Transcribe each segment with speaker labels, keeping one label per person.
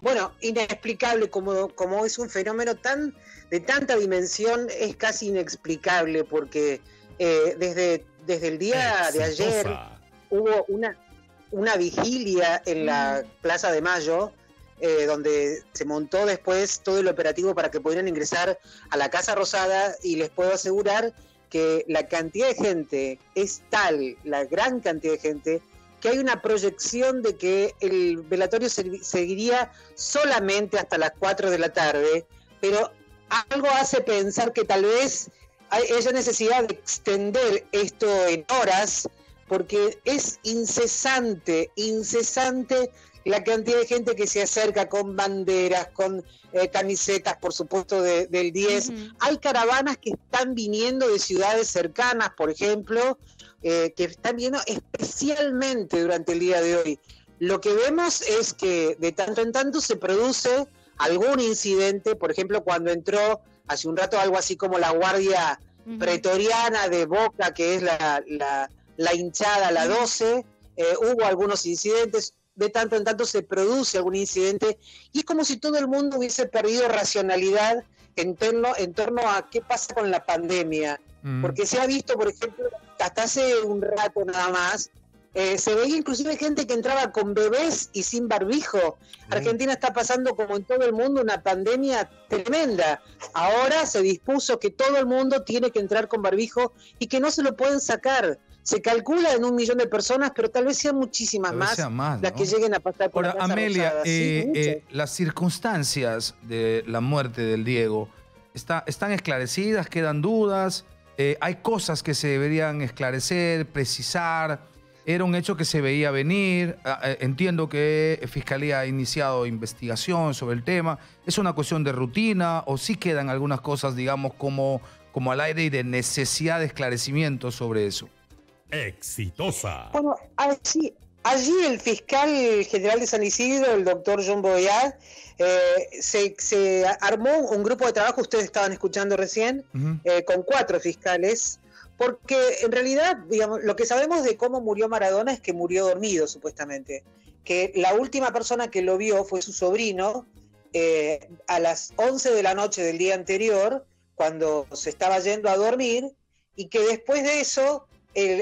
Speaker 1: bueno, inexplicable como, como es un fenómeno tan de tanta dimensión, es casi inexplicable porque eh, desde, desde el día de ayer hubo una, una vigilia en la. Plaza de Mayo, eh, donde se montó después todo el operativo para que pudieran ingresar a la Casa Rosada y les puedo asegurar que la cantidad de gente es tal, la gran cantidad de gente, que hay una proyección de que el velatorio seguiría solamente hasta las 4 de la tarde, pero algo hace pensar que tal vez hay necesidad de extender esto en horas, porque es incesante, incesante la cantidad de gente que se acerca con banderas, con eh, camisetas, por supuesto, del 10. Hay caravanas que están viniendo de ciudades cercanas, por ejemplo, eh, que están viendo especialmente durante el día de hoy. Lo que vemos es que de tanto en tanto se produce algún incidente, por ejemplo, cuando entró hace un rato algo así como la guardia pretoriana de Boca, que es la, la, hinchada, la 12, eh, hubo algunos incidentes, de tanto en tanto se produce algún incidente y es como si todo el mundo hubiese perdido racionalidad en torno, en torno a qué pasa con la pandemia. Porque se ha visto, por ejemplo, hasta hace un rato nada más, eh, se veía inclusive gente que entraba con bebés y sin barbijo. Argentina está pasando como en todo el mundo una pandemia tremenda. Ahora se dispuso que todo el mundo tiene que entrar con barbijo y que no se lo pueden sacar. Se calcula en un millón de personas, pero tal vez sean muchísimas más, las que lleguen a pasar por
Speaker 2: Ahora, Amelia, eh, eh, las circunstancias de la muerte del Diego está, están esclarecidas, quedan dudas. Eh, hay cosas que se deberían esclarecer, precisar. Era un hecho que se veía venir. Ah, entiendo que Fiscalía ha iniciado investigación sobre el tema. ¿Es una cuestión de rutina o sí quedan algunas cosas, digamos, como, como al aire y de necesidad de esclarecimiento sobre eso?
Speaker 3: Exitosa.
Speaker 1: Bueno, así, Allí el fiscal general de San Isidro, el doctor John Boyard, eh, se, armó un grupo de trabajo, ustedes estaban escuchando recién, eh, con cuatro fiscales, porque en realidad, digamos, lo que sabemos de cómo murió Maradona es que murió dormido, supuestamente. Que la última persona que lo vio fue su sobrino eh, a las 11 de la noche del día anterior, cuando se estaba yendo a dormir, y que después de eso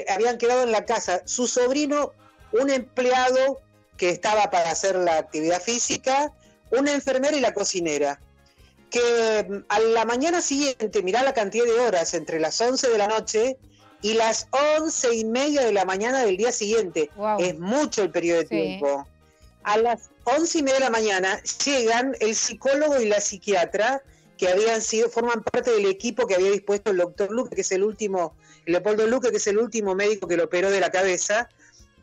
Speaker 1: habían quedado en la casa su sobrino un empleado que estaba para hacer la actividad física, una enfermera y la cocinera. Que mm, a la mañana siguiente, mirá la cantidad de horas entre las 11 de la noche y las 11 y media de la mañana del día siguiente. Es mucho el periodo de tiempo. A las 11 y media de la mañana llegan el psicólogo y la psiquiatra que habían sido, forman parte del equipo que había dispuesto el doctor Luque, que es el último, Leopoldo Luque, que es el último médico que lo operó de la cabeza,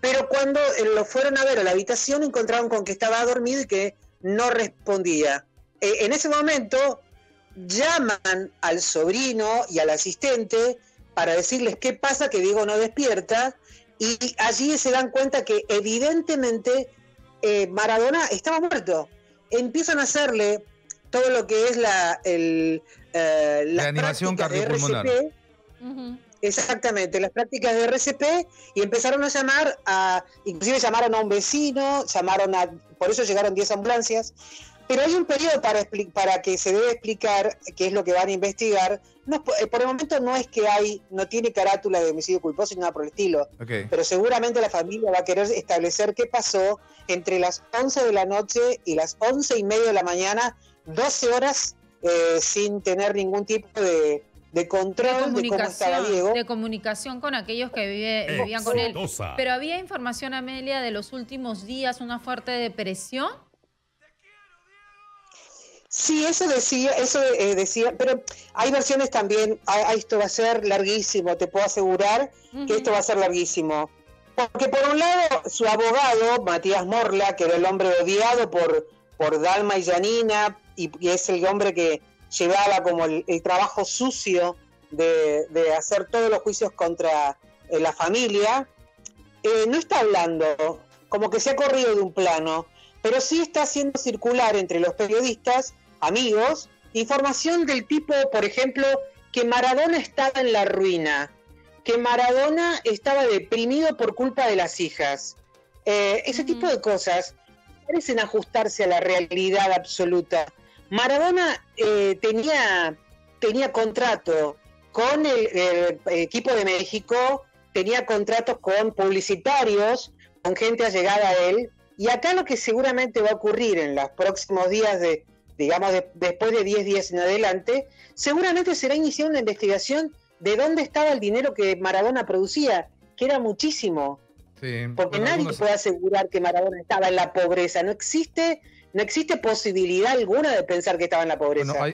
Speaker 1: pero cuando eh, lo fueron a ver a la habitación encontraron con que estaba dormido y que no respondía. Eh, en ese momento llaman al sobrino y al asistente para decirles qué pasa, que Diego no despierta, y allí se dan cuenta que evidentemente eh, Maradona estaba muerto. Empiezan a hacerle todo lo que es la, el,
Speaker 2: la, animación cardiopulmonar.
Speaker 1: Exactamente, las prácticas de RCP y empezaron a llamar a, inclusive llamaron a un vecino, llamaron a, por eso llegaron 10 ambulancias, pero hay un periodo para, para que se debe explicar qué es lo que van a investigar. No, eh, por el momento no es que hay, no tiene carátula de homicidio culposo ni nada por el estilo, pero seguramente la familia va a querer establecer qué pasó entre las 11 de la noche y las 11 y media de la mañana, 12 horas eh, sin tener ningún tipo de de control de, cómo estaba Diego.
Speaker 4: De comunicación con aquellos que vivían con él. Pero había información, Amelia, de los últimos días, una fuerte depresión.
Speaker 1: Sí, eso decía, eso eh, decía, pero hay versiones también, esto va a ser larguísimo, te puedo asegurar que esto va a ser larguísimo. Porque por un lado, su abogado, Matías Morla, que era el hombre odiado por, por Dalma y Janina, y es el hombre que llevaba como el, trabajo sucio de, hacer todos los juicios contra eh, la familia, eh, no está hablando, como que se ha corrido de un plano, pero sí está haciendo circular entre los periodistas, amigos, información del tipo, por ejemplo, que Maradona estaba en la ruina, que Maradona estaba deprimido por culpa de las hijas. Eh, ese tipo de cosas parecen ajustarse a la realidad absoluta. Maradona eh, tenía, tenía contrato con el, equipo de México, tenía contratos con publicitarios, con gente allegada a él, y acá lo que seguramente va a ocurrir en los próximos días de, digamos, después de 10 días en adelante, seguramente será iniciar una investigación de dónde estaba el dinero que Maradona producía, que era muchísimo. Porque nadie puede asegurar que Maradona estaba en la pobreza. No existe, no existe posibilidad alguna de pensar que estaba en la pobreza.